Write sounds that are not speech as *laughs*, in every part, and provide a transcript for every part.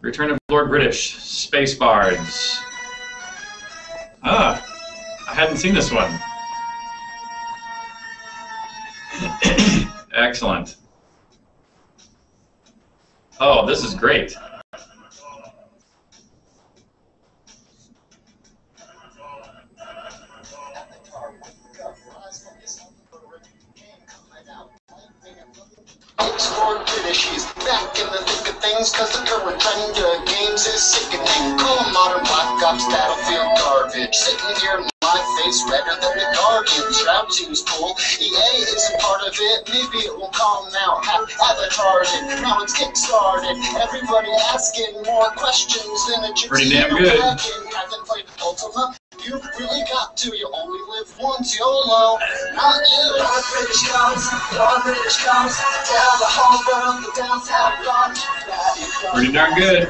Return of Lord British, Space Bards. Ah, I hadn't seen this one. *coughs* Excellent. Oh, this is great. Lord British, back in the thick of things, cause the current trend of games is sickening. Cool modern Black Ops battlefield garbage. Sitting here in my face, redder than the Guardian. Shroud seems cool. EA isn't part of it, maybe it will calm now. Have avatars it, now it's kickstarted. Everybody asking more questions than a gypsy Pretty damn good. Haven't played Ultima. You really got to, you only live once, YOLO. Not you. Lord British comes, Lord British comes, tell the whole world the dance have gone. Pretty darn good.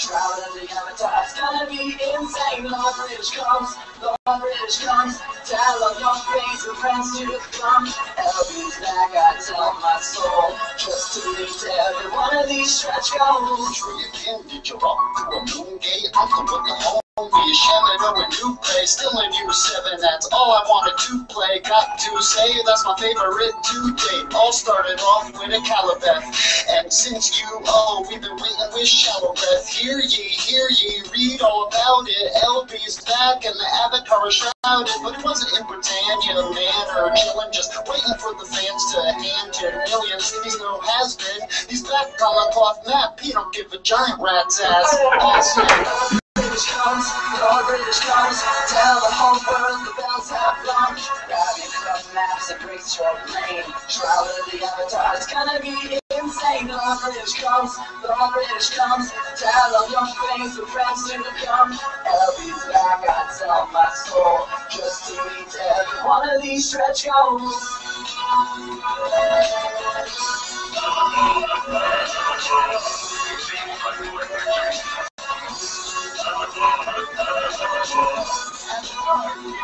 Shroud of the avatar, it's gonna be insane. Lord British comes, Lord British comes, tell all your face and friends to come. LB's back, I tell my soul, just to leave to every one of these stretch goals. Tree again, did you rock to a moon gate? Uncle with the homie, Shannon a new play, still in you seven. That's all I wanted to play. Got to say that's my favorite to date. All started off with Akalabeth, and since you oh, we've been waiting with shallow breath. Hear ye, hear ye, read all about it. LB's back and the Avatar is shrouded, but it wasn't in Britannia, man, or chillin', just waiting for the fans to hand him millions. He's no has been. He's back on a cloth map. He don't give a giant rat's ass. Awesome. British comes, Lord British comes, tell the whole world the bells have rung. Grabbing from maps that breaks your brain. Shroud of the avatar, it's gonna be insane. Lord British comes, Lord British comes, tell all your friends and friends to the come. LB's back, I tell my soul, just to meet every one of these stretch goals. *laughs*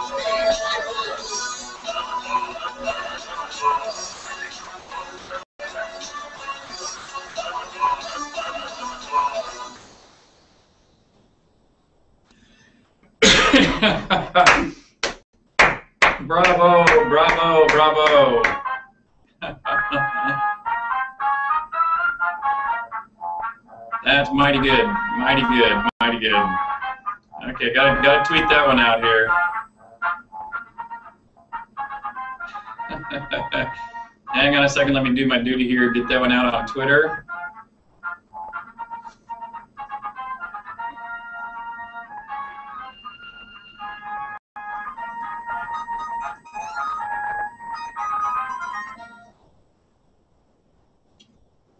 bravo, bravo, bravo. That's mighty good, mighty good, mighty good. Okay, gotta gotta tweet that one out here. *laughs* Hang on a second, let me do my duty here. Get that one out on Twitter.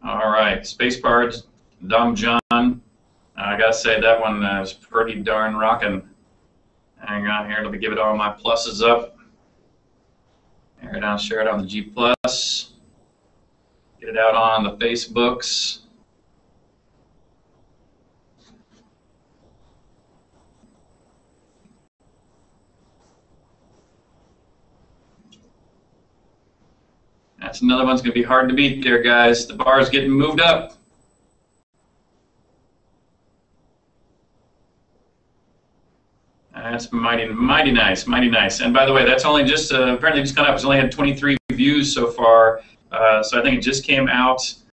All right, Space Bards, Dumb John. I gotta say that one uh, was pretty darn rocking. Hang on here, let me give it all my pluses up. Share it share it on the G Plus. Get it out on the Facebooks. That's another one's going to be hard to beat there, guys. The bar is getting moved up. That's mighty, mighty nice, mighty nice. And by the way, that's only just uh, apparently just gone up. It's only had 23 views so far, uh, so I think it just came out